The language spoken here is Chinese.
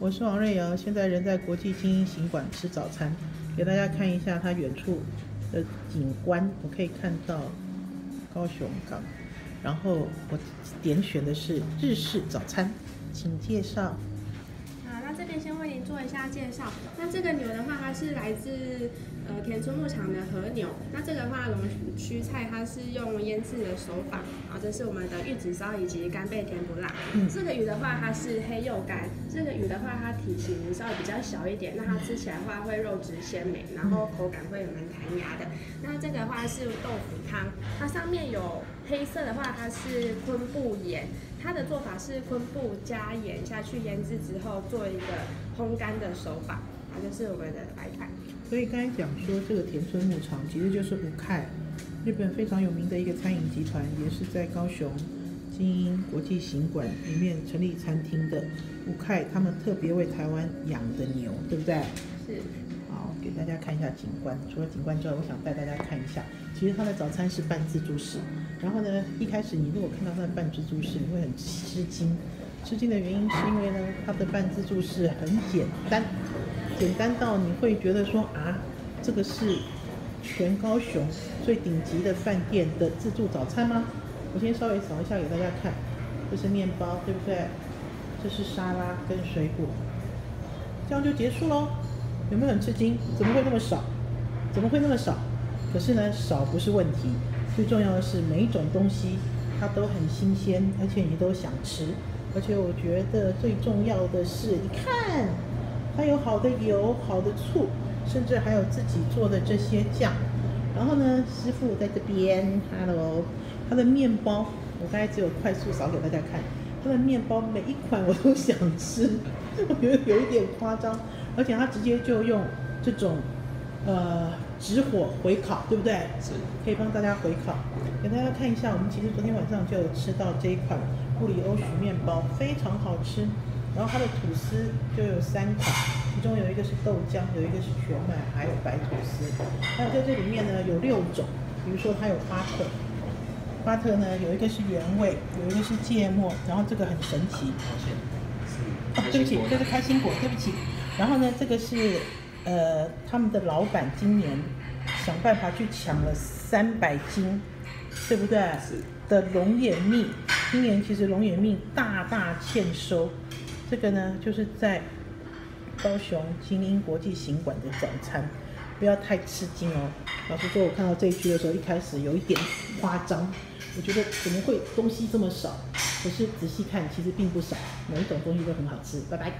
我是王瑞瑶，现在人在国际精英行馆吃早餐，给大家看一下它远处的景观。我可以看到高雄港，然后我点选的是日式早餐，请介绍。做一下介绍。那这个牛的话，它是来自呃田村牧场的和牛。那这个话龙须菜，它是用腌制的手法。啊，这是我们的玉子烧以及干贝甜不辣。嗯。这个鱼的话，它是黑柚干。这个鱼的话，它体型稍微比较小一点，那它吃起来的话会肉质鲜美，然后口感会蛮弹牙的。那这个的话是豆腐汤，它上面有黑色的话，它是昆布盐。它的做法是昆布加盐下去腌制之后，做一个烘干的手法。它，就是我们的白菜。所以刚才讲说，这个田村牧场其实就是五凯，日本非常有名的一个餐饮集团，也是在高雄精英国际行馆里面成立餐厅的五凯，他们特别为台湾养的牛，对不对？是。好，给大家看一下景观。除了景观之外，我想带大家看一下，其实它的早餐是半自助式。然后呢，一开始你如果看到它的半自助式，你会很吃惊。吃惊的原因是因为呢，它的半自助式很简单。简单到你会觉得说啊，这个是全高雄最顶级的饭店的自助早餐吗？我先稍微扫一下给大家看，这是面包对不对？这是沙拉跟水果，这样就结束喽。有没有很吃惊？怎么会那么少？怎么会那么少？可是呢，少不是问题，最重要的是每一种东西它都很新鲜，而且你都想吃。而且我觉得最重要的是，你看。它有好的油、好的醋，甚至还有自己做的这些酱。然后呢，师傅在这边，Hello，它的面包，我刚才只有快速扫给大家看，它的面包每一款我都想吃，我觉得有一点夸张。而且它直接就用这种呃直火回烤，对不对？是。可以帮大家回烤，给大家看一下。我们其实昨天晚上就有吃到这一款布里欧许面包，非常好吃。然后它的吐司就有三款，其中有一个是豆浆，有一个是全麦，还有白吐司。那在这里面呢有六种，比如说它有巴特，巴特呢有一个是原味，有一个是芥末，然后这个很神奇。哦，对不起，这是开心果，对不起。然后呢，这个是呃他们的老板今年想办法去抢了三百斤，对不对？是。的龙眼蜜，今年其实龙眼蜜大大欠收。这个呢，就是在高雄精英国际行馆的早餐，不要太吃惊哦。老实说，我看到这一句的时候，一开始有一点夸张，我觉得怎么会东西这么少？可是仔细看，其实并不少，每一种东西都很好吃。拜拜。